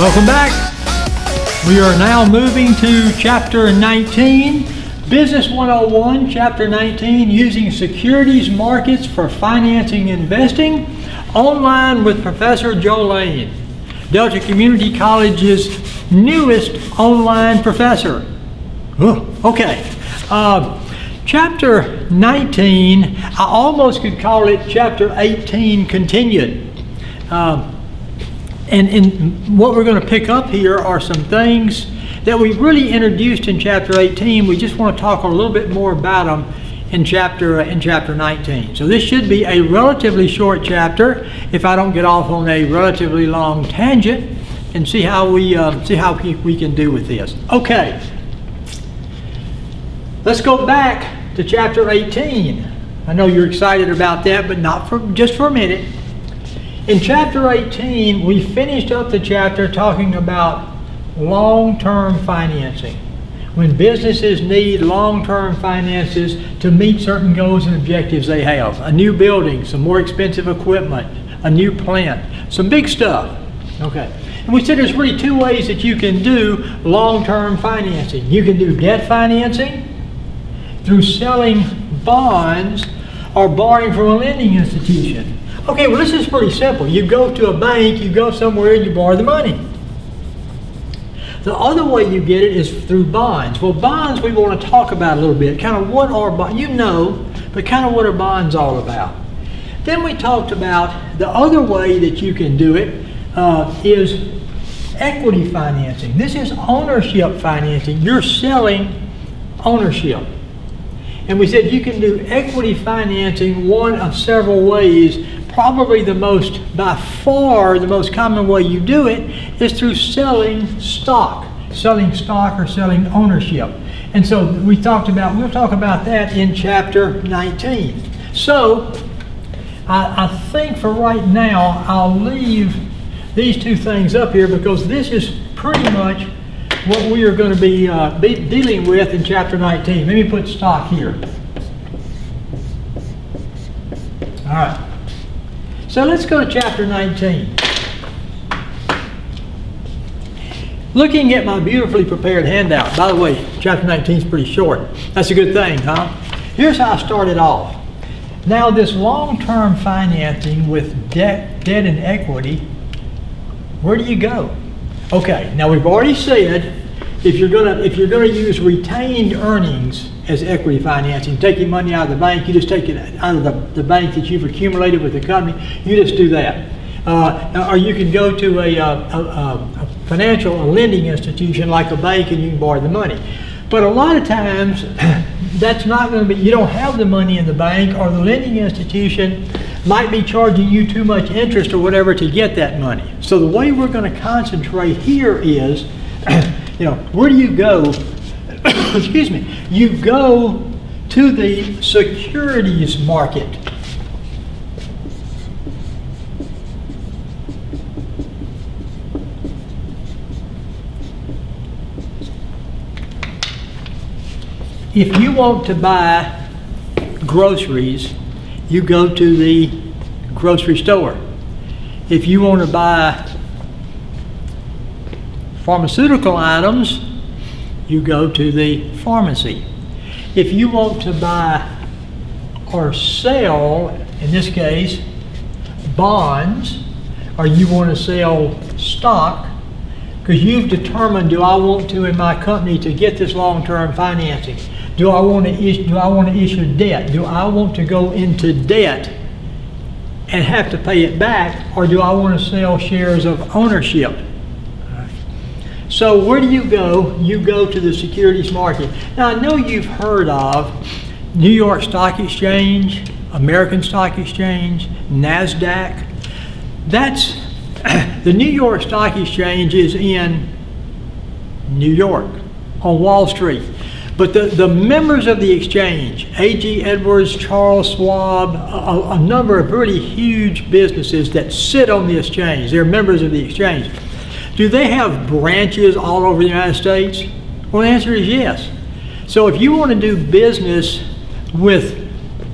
Welcome back. We are now moving to chapter 19, Business 101, chapter 19, using securities markets for financing investing, online with Professor Joe Lane, Delta Community College's newest online professor. Oh, okay. Uh, chapter 19, I almost could call it chapter 18 continued. Uh, and, and what we're going to pick up here are some things that we really introduced in chapter 18. We just want to talk a little bit more about them in chapter in chapter 19. So this should be a relatively short chapter if I don't get off on a relatively long tangent and see how we uh, see how we can do with this. Okay. Let's go back to chapter 18. I know you're excited about that, but not for just for a minute. In chapter 18, we finished up the chapter talking about long-term financing. When businesses need long-term finances to meet certain goals and objectives they have. A new building, some more expensive equipment, a new plant, some big stuff. Okay. And we said there's really two ways that you can do long-term financing. You can do debt financing through selling bonds or borrowing from a lending institution. Okay, well, this is pretty simple. You go to a bank, you go somewhere, and you borrow the money. The other way you get it is through bonds. Well, bonds we want to talk about a little bit. Kind of what are bonds? You know, but kind of what are bonds all about? Then we talked about the other way that you can do it uh, is equity financing. This is ownership financing. You're selling ownership. And we said you can do equity financing one of several ways probably the most, by far, the most common way you do it is through selling stock, selling stock or selling ownership. And so we talked about, we'll talk about that in chapter 19. So I, I think for right now, I'll leave these two things up here because this is pretty much what we are going to be, uh, be dealing with in chapter 19. Let me put stock here. All right. So let's go to chapter 19. Looking at my beautifully prepared handout, by the way, chapter 19 is pretty short. That's a good thing, huh? Here's how I started off. Now, this long-term financing with debt, debt and equity, where do you go? Okay, now we've already said if you're gonna if you're gonna use retained earnings as equity financing, taking money out of the bank, you just take it out of the, the bank that you've accumulated with the company, you just do that. Uh, or you can go to a, uh, a, a, a financial a lending institution like a bank and you can borrow the money. But a lot of times, that's not going to be, you don't have the money in the bank or the lending institution might be charging you too much interest or whatever to get that money. So the way we're going to concentrate here is, you know, where do you go excuse me, you go to the securities market. If you want to buy groceries, you go to the grocery store. If you want to buy pharmaceutical items, you go to the pharmacy. If you want to buy or sell, in this case, bonds, or you want to sell stock, because you've determined, do I want to in my company to get this long-term financing? Do I want to issue, do I want to issue debt? Do I want to go into debt and have to pay it back, or do I want to sell shares of ownership? So where do you go? You go to the securities market. Now I know you've heard of New York Stock Exchange, American Stock Exchange, NASDAQ. That's the New York Stock Exchange is in New York on Wall Street. But the, the members of the exchange, A.G. Edwards, Charles Schwab, a, a number of pretty huge businesses that sit on the exchange, they're members of the exchange. Do they have branches all over the United States? Well, the answer is yes. So if you want to do business with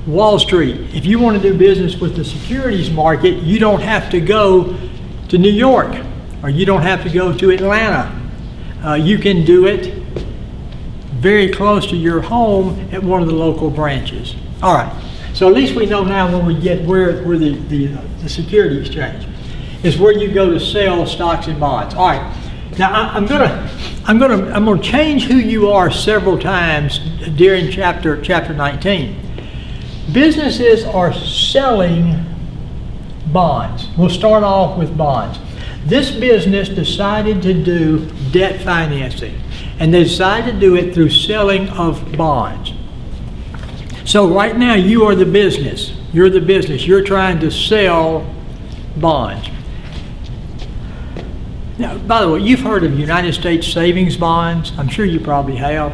Wall Street, if you want to do business with the securities market, you don't have to go to New York. or you don't have to go to Atlanta. Uh, you can do it very close to your home at one of the local branches. All right. So at least we know now when we get where, where the, the, the security exchange is where you go to sell stocks and bonds. All right. Now I, am gonna I'm gonna I'm gonna change who you are several times during chapter chapter 19. Businesses are selling bonds. We'll start off with bonds. This business decided to do debt financing, and they decided to do it through selling of bonds. So right now you are the business. You're the business. You're trying to sell bonds. Now, by the way, you've heard of United States savings bonds. I'm sure you probably have.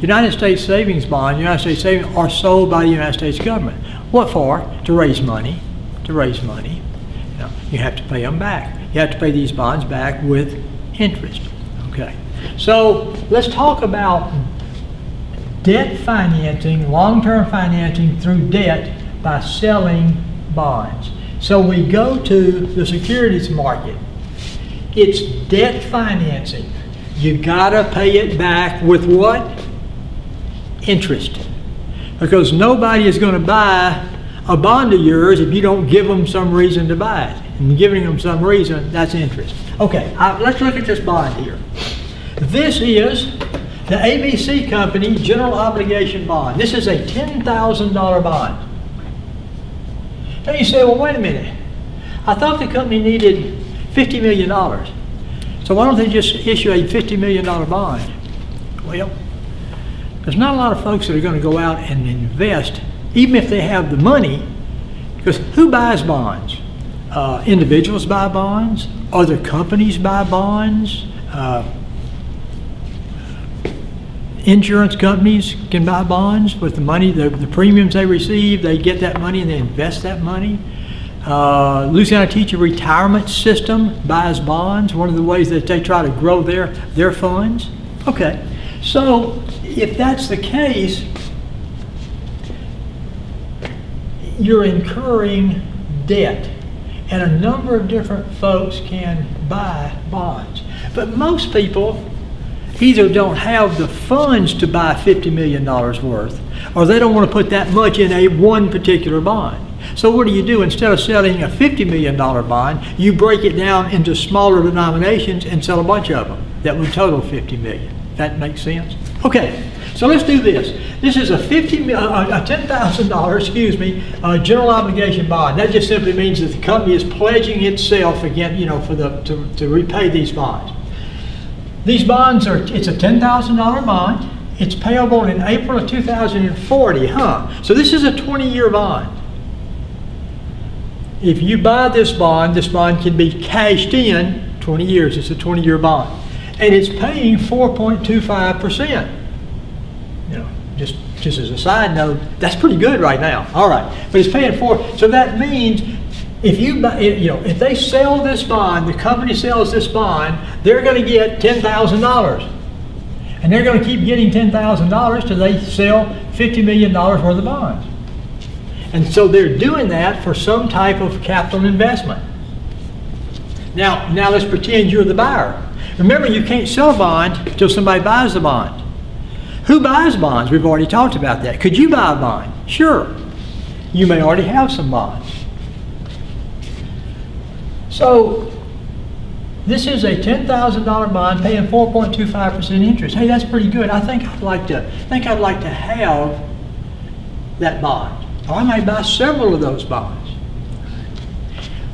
United States savings bonds, United States savings are sold by the United States government. What for? To raise money. To raise money. You, you have to pay them back. You have to pay these bonds back with interest. Okay. So let's talk about debt financing, long-term financing through debt by selling bonds. So we go to the securities market. It's debt financing. You gotta pay it back with what? Interest. Because nobody is gonna buy a bond of yours if you don't give them some reason to buy it. And giving them some reason, that's interest. Okay, uh, let's look at this bond here. This is the ABC Company General Obligation Bond. This is a $10,000 bond. Now you say, well, wait a minute. I thought the company needed $50 million. So why don't they just issue a $50 million bond? Well, there's not a lot of folks that are going to go out and invest, even if they have the money, because who buys bonds? Uh, individuals buy bonds, other companies buy bonds, uh, insurance companies can buy bonds with the money, the, the premiums they receive, they get that money and they invest that money. Uh, Louisiana Teacher Retirement System buys bonds, one of the ways that they try to grow their, their funds. Okay, so if that's the case, you're incurring debt. And a number of different folks can buy bonds. But most people either don't have the funds to buy $50 million worth, or they don't want to put that much in a one particular bond. So what do you do? Instead of selling a $50 million bond, you break it down into smaller denominations and sell a bunch of them that would total 50 million. That makes sense? Okay, so let's do this. This is a 50, uh, a $10,000, excuse me, uh, general obligation bond. That just simply means that the company is pledging itself again, you know, for the to, to repay these bonds. These bonds are, it's a $10,000 bond. It's payable in April of 2040, huh? So this is a 20-year bond. If you buy this bond, this bond can be cashed in 20 years. It's a 20-year bond. And it's paying 4.25%. You know, just, just as a side note, that's pretty good right now. All right. But it's paying 4 So that means if you buy, you know, if they sell this bond, the company sells this bond, they're going to get ten thousand dollars, and they're going to keep getting ten thousand dollars till they sell fifty million dollars worth of bonds. And so they're doing that for some type of capital investment. Now, now let's pretend you're the buyer. Remember, you can't sell a bond until somebody buys the bond. Who buys bonds? We've already talked about that. Could you buy a bond? Sure. You may already have some bonds. So this is a $10,000 bond paying 4.25% interest. Hey, that's pretty good. I think I'd like to think I'd like to have that bond. Or I may buy several of those bonds.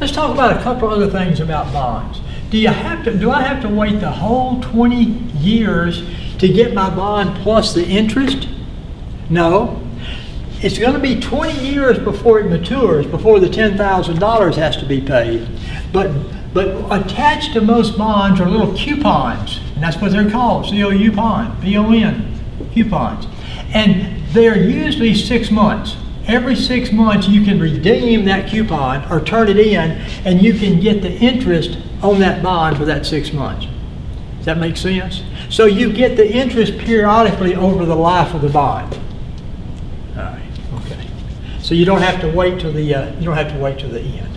Let's talk about a couple other things about bonds. Do you have to do I have to wait the whole 20 years to get my bond plus the interest? No. It's going to be 20 years before it matures, before the $10,000 has to be paid. But, but attached to most bonds are little coupons, and that's what they're called, C-O-U pon, P-O-N, coupons. And they're usually six months. Every six months you can redeem that coupon or turn it in, and you can get the interest on that bond for that six months. Does that make sense? So you get the interest periodically over the life of the bond. All right. Okay. So you don't have to wait till the uh, you don't have to wait till the end.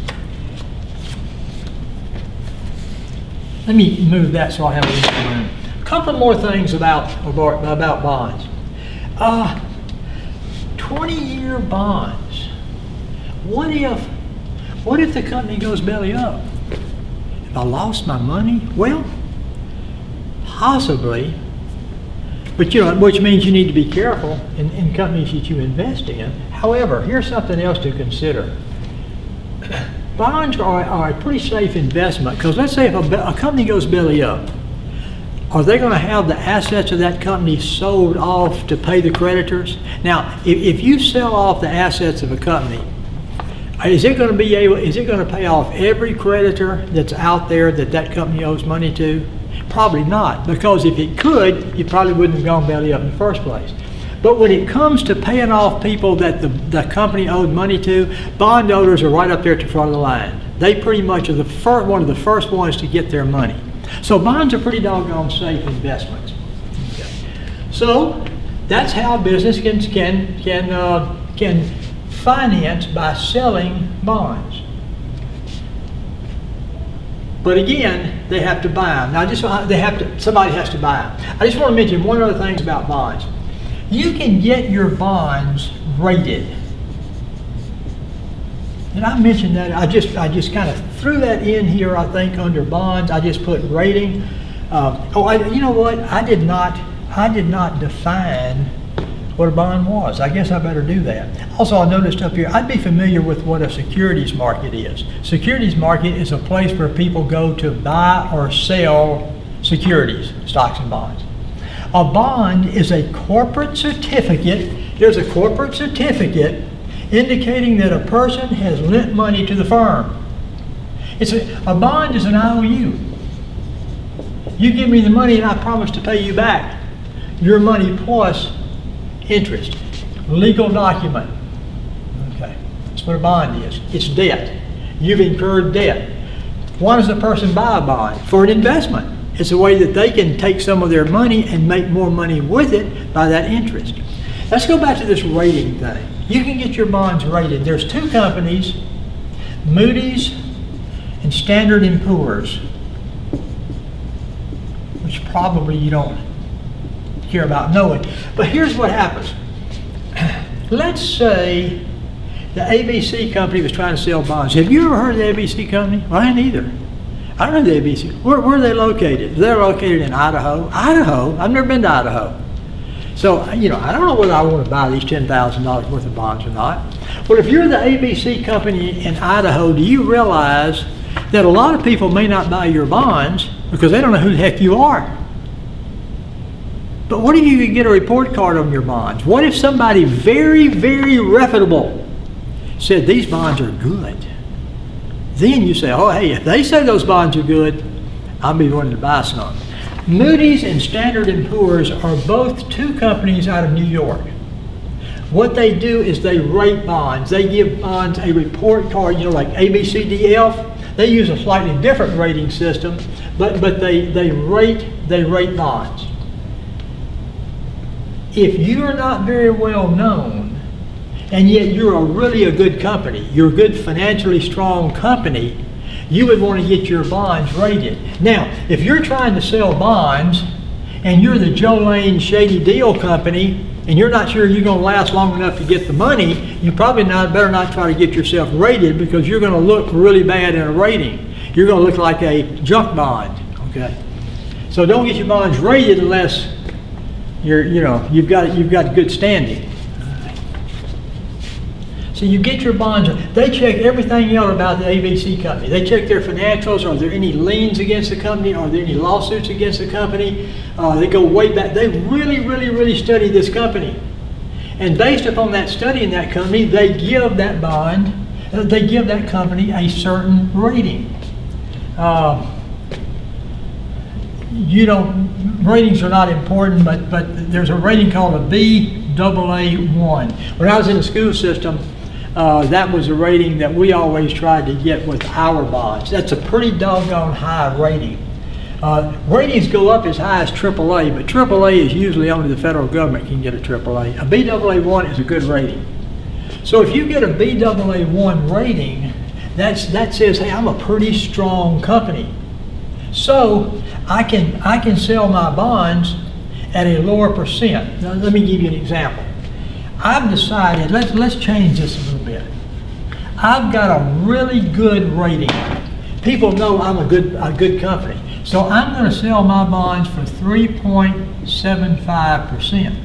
let me move that so I have a little room. A couple more things about, about, about bonds. Uh, 20-year bonds. What if, what if the company goes belly up? If I lost my money? Well, possibly, but you know, which means you need to be careful in, in companies that you invest in. However, here's something else to consider. Bonds are, are a pretty safe investment because let's say if a, a company goes belly up, are they going to have the assets of that company sold off to pay the creditors? Now, if, if you sell off the assets of a company, uh, is it going to be able, is it going to pay off every creditor that's out there that that company owes money to? Probably not, because if it could, you probably wouldn't have gone belly up in the first place. But when it comes to paying off people that the, the company owed money to, bondholders are right up there at the front of the line. They pretty much are the first, one of the first ones to get their money. So bonds are pretty doggone safe investments. Okay. So that's how business can can can uh, can finance by selling bonds. But again, they have to buy them. Now, just they have to. Somebody has to buy them. I just want to mention one other thing about bonds. You can get your bonds rated. And I mentioned that. I just I just kind of threw that in here. I think under bonds, I just put rating. Uh, oh, I, you know what? I did not. I did not define what a bond was. I guess I better do that. Also, I noticed up here, I'd be familiar with what a securities market is. Securities market is a place where people go to buy or sell securities, stocks and bonds. A bond is a corporate certificate. There's a corporate certificate indicating that a person has lent money to the firm. It's a, a bond is an IOU. You give me the money and I promise to pay you back your money plus interest. Legal document. Okay, that's what a bond is. It's debt. You've incurred debt. Why does a person buy a bond? For an investment. It's a way that they can take some of their money and make more money with it by that interest. Let's go back to this rating thing. You can get your bonds rated. There's two companies, Moody's and Standard & Poor's, which probably you don't care about knowing. But here's what happens. Let's say the ABC company was trying to sell bonds. Have you ever heard of the ABC company? Well, I hadn't either. I don't know the ABC. Where, where are they located? They're located in Idaho. Idaho? I've never been to Idaho. So, uh, you know, I don't know whether I want to buy these $10,000 worth of bonds or not. But if you're the ABC company in Idaho, do you realize that a lot of people may not buy your bonds because they don't know who the heck you are? But what if you could get a report card on your bonds? What if somebody very, very reputable said these bonds are good? Then you say, oh, hey, if they say those bonds are good, I'll be willing to buy some. Moody's and Standard & Poor's are both two companies out of New York. What they do is they rate bonds. They give bonds a report card, you know, like ABCDF. They use a slightly different rating system, but, but they, they, rate, they rate bonds if you're not very well known, and yet you're a really a good company, you're a good financially strong company, you would want to get your bonds rated. Now, if you're trying to sell bonds and you're the Joe Lane Shady Deal Company and you're not sure you're going to last long enough to get the money, you probably not better not try to get yourself rated because you're going to look really bad in a rating. You're going to look like a junk bond. Okay, so don't get your bonds rated unless you're, you know, you've got, you've got good standing. So you get your bonds. They check everything else about the ABC company. They check their financials. Are there any liens against the company? Are there any lawsuits against the company? Uh, they go way back. They really, really, really study this company. And based upon that study in that company, they give that bond, uh, they give that company a certain rating. Uh, you don't, ratings are not important, but, but there's a rating called a BAA1. When I was in the school system, uh, that was a rating that we always tried to get with our bonds. That's a pretty doggone high rating. Uh, ratings go up as high as AAA, but AAA is usually only the federal government can get a AAA. A BAA1 is a good rating. So if you get a BAA1 rating, that's, that says, hey, I'm a pretty strong company. So I can, I can sell my bonds at a lower percent. Now, let me give you an example. I've decided, let's, let's change this a little bit. I've got a really good rating. People know I'm a good, a good company. So I'm going to sell my bonds for 3.75%.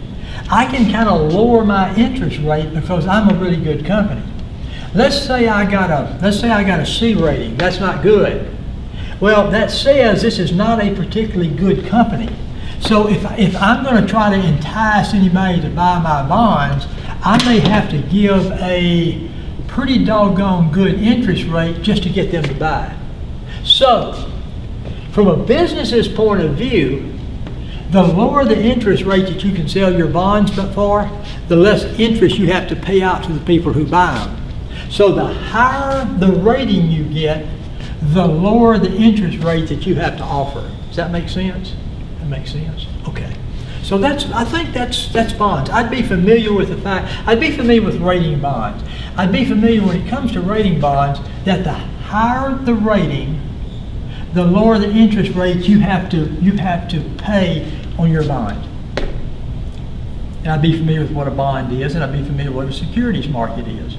I can kind of lower my interest rate because I'm a really good company. Let's say I got a let's say I got a C rating. That's not good. Well, that says this is not a particularly good company. So if, if I'm going to try to entice anybody to buy my bonds, I may have to give a pretty doggone good interest rate just to get them to buy. So, from a business's point of view, the lower the interest rate that you can sell your bonds for, the less interest you have to pay out to the people who buy them. So the higher the rating you get, the lower the interest rate that you have to offer. Does that make sense? That makes sense. Okay. So that's I think that's that's bonds. I'd be familiar with the fact I'd be familiar with rating bonds. I'd be familiar when it comes to rating bonds that the higher the rating, the lower the interest rate you have to you have to pay on your bond. And I'd be familiar with what a bond is, and I'd be familiar with what a securities market is.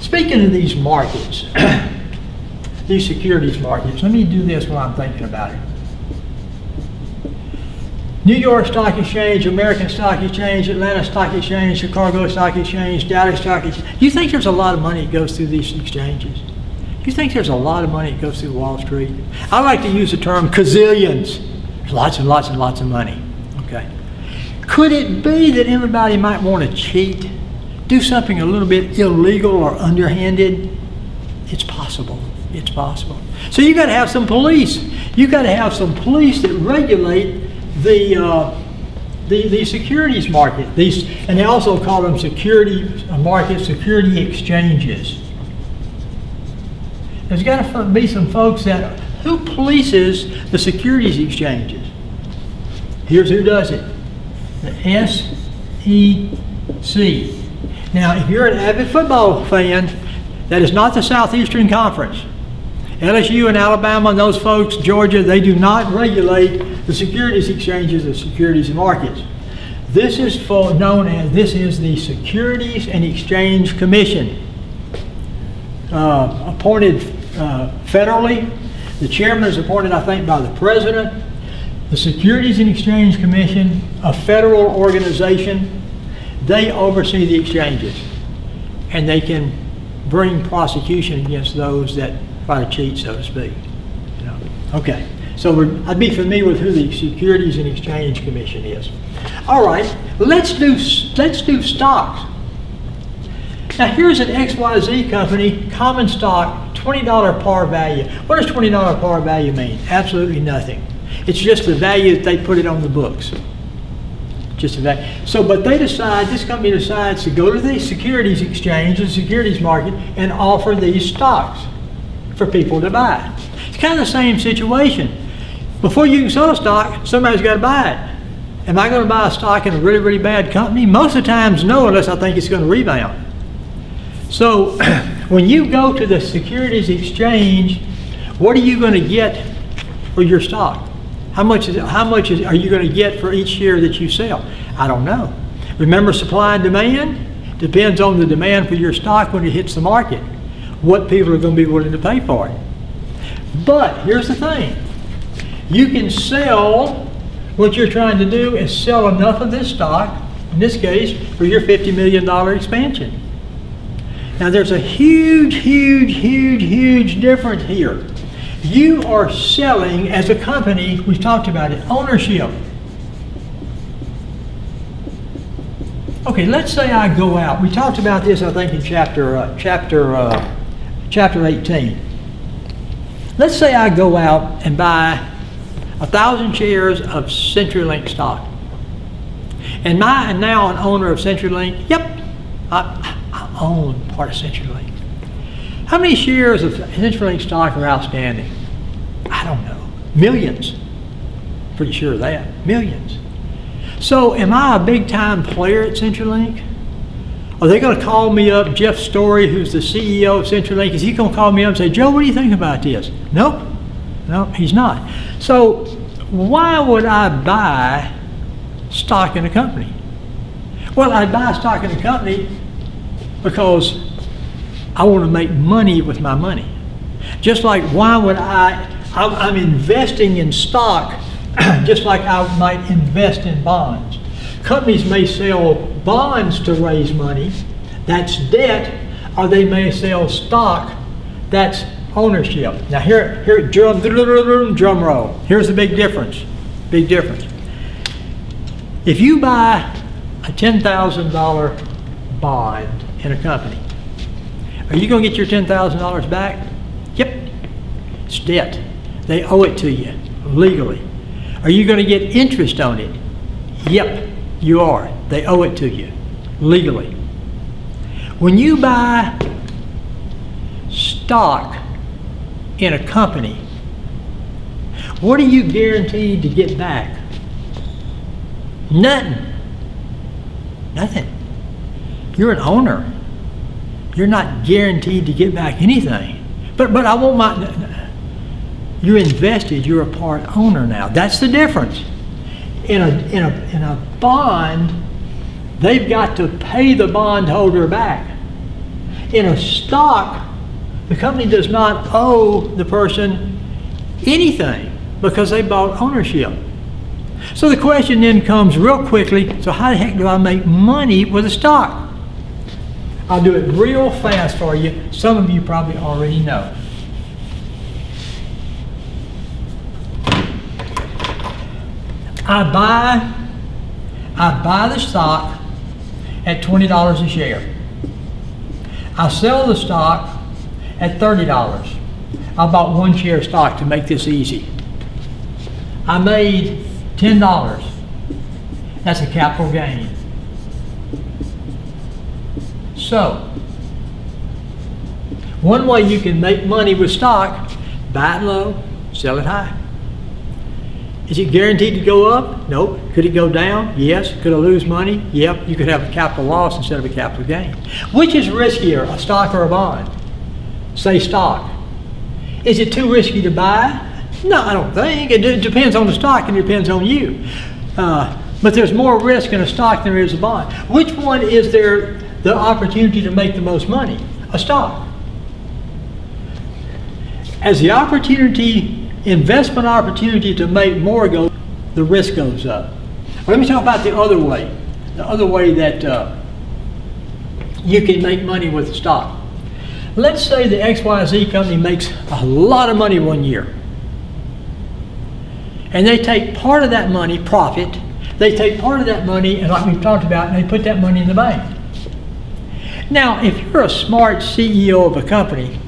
Speaking of these markets, these securities markets. Let me do this while I'm thinking about it. New York Stock Exchange, American Stock Exchange, Atlanta Stock Exchange, Chicago Stock Exchange, Dallas Stock Exchange. Do you think there's a lot of money that goes through these exchanges? Do you think there's a lot of money that goes through Wall Street? I like to use the term gazillions. There's lots and lots and lots of money. Okay. Could it be that everybody might want to cheat, do something a little bit illegal or underhanded? It's possible. It's possible. So you got to have some police. You got to have some police that regulate the, uh, the the securities market. These and they also call them security uh, market security exchanges. There's got to be some folks that who polices the securities exchanges. Here's who does it: the SEC. Now, if you're an avid football fan, that is not the Southeastern Conference. LSU and Alabama and those folks, Georgia, they do not regulate the securities exchanges or securities markets. This is known as this is the Securities and Exchange Commission, uh, appointed uh, federally. The chairman is appointed, I think, by the president. The Securities and Exchange Commission, a federal organization, they oversee the exchanges, and they can bring prosecution against those that try to cheat, so to speak. You know? Okay, so I'd be familiar with who the Securities and Exchange Commission is. All right, let's do let's do stocks. Now here's an XYZ company, common stock, $20 par value. What does $20 par value mean? Absolutely nothing. It's just the value that they put it on the books. Just that. So, but they decide, this company decides to go to the securities exchange, the securities market, and offer these stocks for people to buy. It's kind of the same situation. Before you can sell a stock, somebody's got to buy it. Am I going to buy a stock in a really, really bad company? Most of the times, no, unless I think it's going to rebound. So, when you go to the securities exchange, what are you going to get for your stock? How much, is, how much is, are you going to get for each share that you sell? I don't know. Remember supply and demand? Depends on the demand for your stock when it hits the market what people are going to be willing to pay for it. But here's the thing you can sell what you're trying to do is sell enough of this stock, in this case, for your $50 million expansion. Now, there's a huge, huge, huge, huge difference here. You are selling as a company, we've talked about it, ownership. Okay, let's say I go out. We talked about this, I think, in chapter uh, chapter uh, chapter 18. Let's say I go out and buy a thousand shares of CenturyLink stock. And I am now an owner of CenturyLink. Yep, I, I own part of CenturyLink. How many shares of CenturyLink stock are outstanding? I don't know. Millions. Pretty sure of that. Millions. So am I a big time player at CenturyLink? Are they going to call me up, Jeff Storey, who's the CEO of CenturyLink? Is he going to call me up and say, Joe, what do you think about this? Nope. No, he's not. So why would I buy stock in a company? Well, I buy stock in a company because I want to make money with my money. Just like why would I, I'm, I'm investing in stock just like I might invest in bonds. Companies may sell bonds to raise money, that's debt, or they may sell stock, that's ownership. Now here, here drum, drum roll. Here's the big difference. Big difference. If you buy a $10,000 bond in a company, are you going to get your $10,000 back? Yep. It's debt. They owe it to you legally. Are you going to get interest on it? Yep, you are. They owe it to you legally. When you buy stock in a company, what are you guaranteed to get back? Nothing. Nothing. You're an owner. You're not guaranteed to get back anything. But but I want my you're invested, you're a part owner now. That's the difference. In a in a in a bond, they've got to pay the bondholder back. In a stock, the company does not owe the person anything because they bought ownership. So the question then comes real quickly so, how the heck do I make money with a stock? I'll do it real fast for you. Some of you probably already know. I buy I buy the stock at $20 a share. I sell the stock at $30. I bought one share of stock to make this easy. I made $10. That's a capital gain. So, one way you can make money with stock, buy it low, sell it high. Is it guaranteed to go up? Nope. Could it go down? Yes. Could I lose money? Yep. You could have a capital loss instead of a capital gain. Which is riskier, a stock or a bond? Say stock. Is it too risky to buy? No, I don't think. It, d- depends on the stock and it depends on you. Uh, but there's more risk in a stock than there is a bond. Which one is there the opportunity to make the most money? A stock. As the opportunity, investment opportunity to make more goes, the risk goes up. Let me talk about the other way. The other way that uh, you can make money with a stock. Let's say the XYZ company makes a lot of money one year. And they take part of that money, profit, they take part of that money, and like we've talked about, and they put that money in the bank. Now, if you're a smart CEO of a company,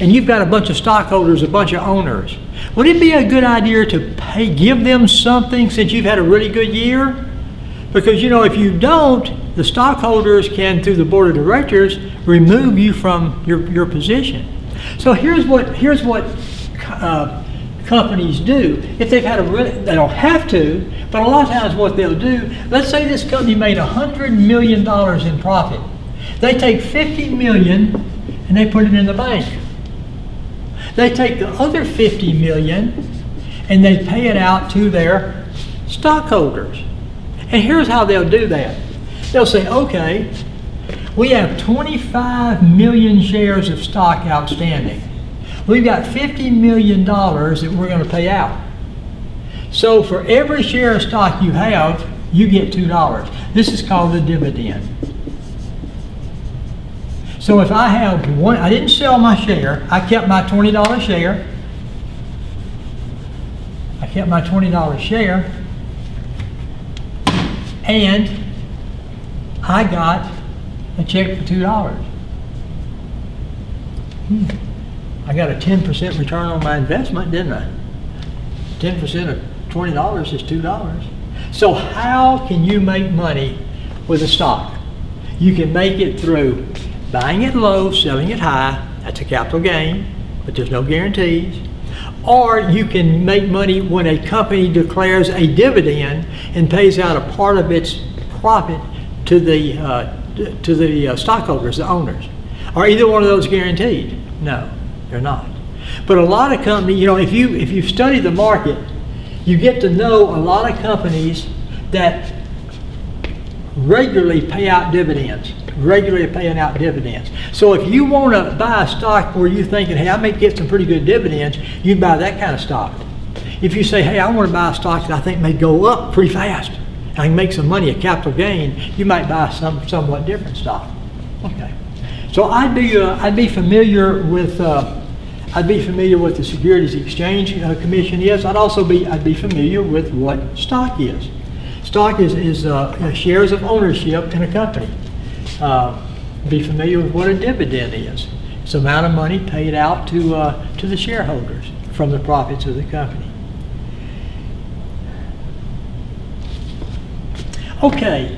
and you've got a bunch of stockholders, a bunch of owners, would it be a good idea to pay, give them something since you've had a really good year? Because you know, if you don't, the stockholders can, through the board of directors, remove you from your, your position. So here's what here's what uh, companies do. If they've had a they don't have to, but a lot of times what they'll do. Let's say this company made hundred million dollars in profit. They take fifty million and they put it in the bank. They take the other fifty million and they pay it out to their stockholders. And here's how they'll do that. They'll say, okay, we have 25 million shares of stock outstanding. We've got $50 million that we're going to pay out. So for every share of stock you have, you get $2. This is called a dividend. So if I have one, I didn't sell my share, I kept my $20 share. I kept my $20 share and I got a check for two dollars. Hmm. I got a ten percent return on my investment, didn't I? Ten percent of twenty dollars is two dollars. So how can you make money with a stock? You can make it through buying it low, selling it high. That's a capital gain, but there's no guarantees or you can make money when a company declares a dividend and pays out a part of its profit to the uh, to the uh, stockholders, the owners. Are either one of those guaranteed? No, they're not. But a lot of companies, you know, if you if you study the market, you get to know a lot of companies that regularly pay out dividends, regularly paying out dividends. So if you want to buy a stock where you're thinking, hey, I may get some pretty good dividends, you buy that kind of stock. If you say, hey, I want to buy a stock that I think may go up pretty fast, I can make some money, a capital gain, you might buy some somewhat different stock. Okay. So I'd be uh, I'd be familiar with uh, I'd be familiar with the Securities Exchange uh, Commission is. I'd also be I'd be familiar with what stock is. Stock is is uh, shares of ownership in a company. Uh, be familiar with what a dividend is. It's amount of money paid out to uh, to the shareholders from the profits of the company. Okay,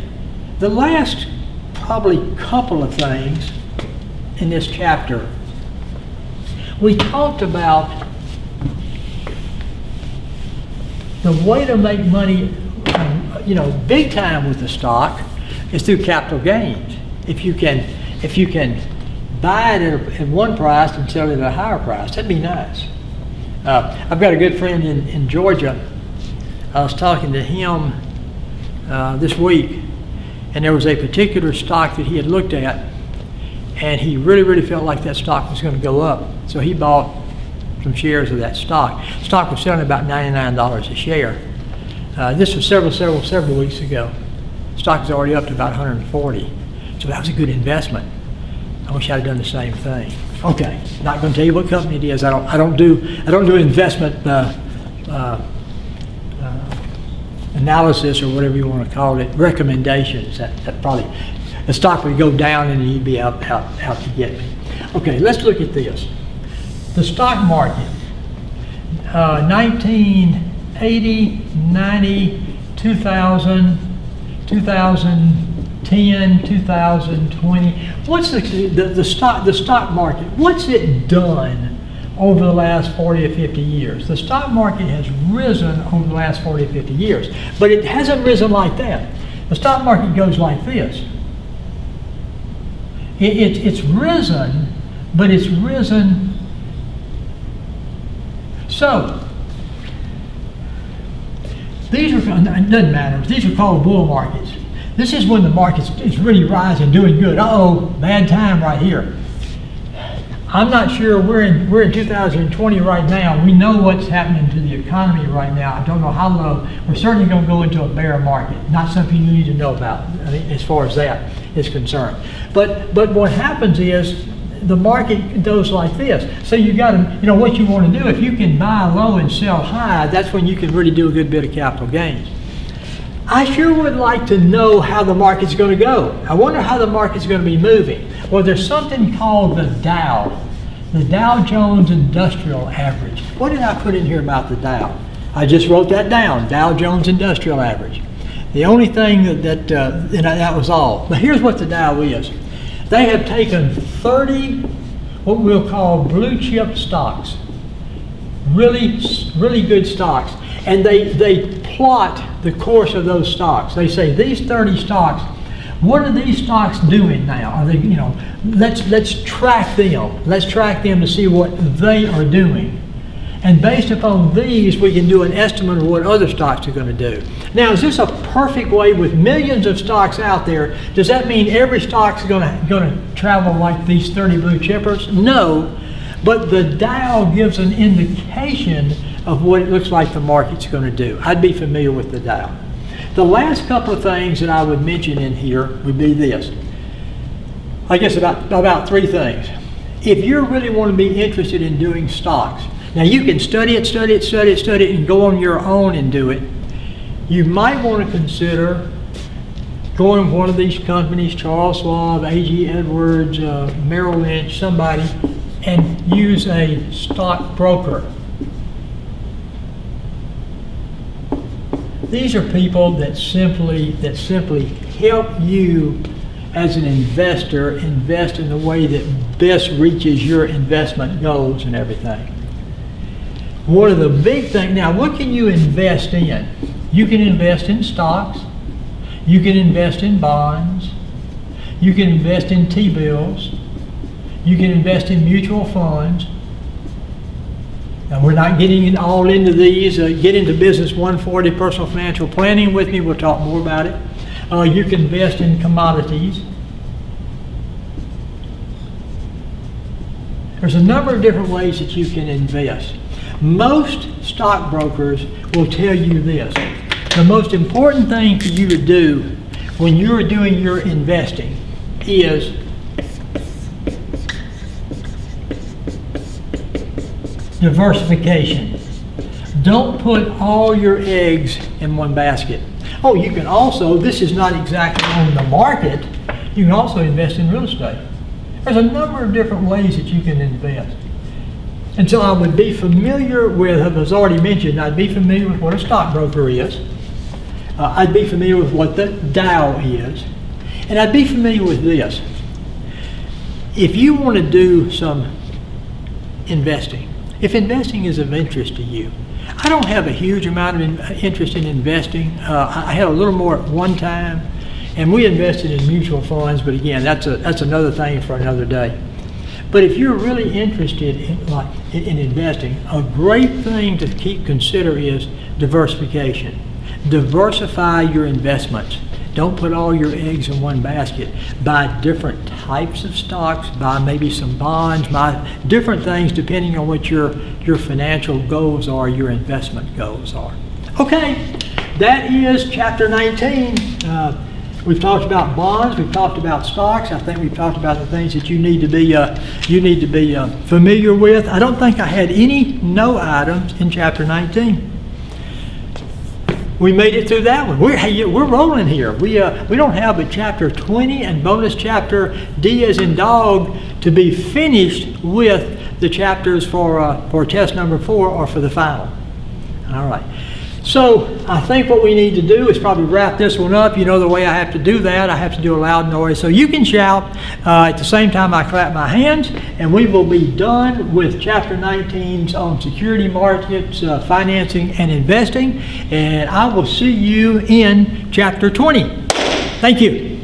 the last probably couple of things in this chapter. We talked about the way to make money, you know, big time with the stock is through capital gains. If you can, if you can buy it at, at one price and sell it at a higher price, that'd be nice. Uh, I've got a good friend in, in Georgia. I was talking to him uh, this week, and there was a particular stock that he had looked at, and he really, really felt like that stock was going to go up. So he bought some shares of that stock. Stock was selling about $99 a share. Uh, this was several, several, several weeks ago. Stock is already up to about 140. So that was a good investment. I wish I'd done the same thing. Okay, not going to tell you what company it is. I don't. I don't do. I don't do investment uh, uh, analysis or whatever you want to call it, recommendations. That, that probably, the stock would go down and you'd be out, out, out to get me. Okay, let's look at this. The stock market, uh, 1980, 90, 2000, 2010, 2020. What's the, the, the, stock, the stock market, what's it done over the last 40 or 50 years. The stock market has risen over the last 40 or 50 years, but it hasn't risen like that. The stock market goes like this. It, it, it's risen, but it's risen. So, these are, it doesn't matter, these are called bull markets. This is when the market is really rising, doing good. Uh oh, bad time right here. I'm not sure, we're in, we're in 2020 right now. We know what's happening to the economy right now. I don't know how low. We're certainly going to go into a bear market. Not something you need to know about I mean, as far as that is concerned. But, but what happens is the market goes like this. So you got to, you know, what you want to do, if you can buy low and sell high, that's when you can really do a good bit of capital gains. I sure would like to know how the market's going to go. I wonder how the market's going to be moving. Well, there's something called the Dow, the Dow Jones Industrial Average. What did I put in here about the Dow? I just wrote that down, Dow Jones Industrial Average. The only thing that, that, uh, that was all. But here's what the Dow is. They have taken 30 what we'll call blue chip stocks, really, really good stocks, and they, they plot the course of those stocks. They say these 30 stocks, what are these stocks doing now? Are they, you know, let's let's track them. Let's track them to see what they are doing. And based upon these, we can do an estimate of what other stocks are going to do. Now, is this a perfect way with millions of stocks out there? Does that mean every stock is going to, going to travel like these 30 blue chippers? No, but the Dow gives an indication of what it looks like the market's going to do. I'd be familiar with the Dow. The last couple of things that I would mention in here would be this. I guess about, about three things. If you really want to be interested in doing stocks, now you can study it, study it, study it, study it, and go on your own and do it. You might want to consider going to one of these companies, Charles Schwab, A.G. Edwards, uh, Merrill Lynch, somebody, and use a stockbroker These are people that simply that simply help you as an investor invest in the way that best reaches your investment goals and everything. One of the big things now, what can you invest in? You can invest in stocks, you can invest in bonds, you can invest in T bills, you can invest in mutual funds. And we're not getting it all into these. Uh, get into Business 140 Personal Financial Planning with me. We'll talk more about it. Uh, you can invest in commodities. There's a number of different ways that you can invest. Most stockbrokers will tell you this. The most important thing for you to do when you're doing your investing is diversification. Don't put all your eggs in one basket. Oh, you can also, this is not exactly on the market, you can also invest in real estate. There's a number of different ways that you can invest. And so I would be familiar with, as already mentioned, I'd be familiar with what a stockbroker is. Uh, I'd be familiar with what the Dow is. And I'd be familiar with this. If you want to do some investing, if investing is of interest to you, I don't have a huge amount of in, interest in investing. Uh, I had a little more at one time, and we invested in mutual funds. But again, that's a that's another thing for another day. But if you're really interested in like in investing, a great thing to keep consider is diversification. Diversify your investments. Don't put all your eggs in one basket. Buy different types of stocks, buy maybe some bonds, buy different things depending on what your, your financial goals are, your investment goals are. Okay, that is chapter 19. Uh, we've talked about bonds, we've talked about stocks. I think we've talked about the things that you need to be uh, you need to be uh, familiar with. I don't think I had any no items in chapter 19 we made it through that one. We're, we're rolling here. We, uh, we don't have a chapter 20 and bonus chapter D as in dog to be finished with the chapters for, uh, for test number four or for the final. All right. So I think what we need to do is probably wrap this one up. You know the way I have to do that. I have to do a loud noise. So you can shout uh, at the same time I clap my hands, and we will be done with Chapter 19 on security markets, uh, financing, and investing. And I will see you in Chapter 20. Thank you.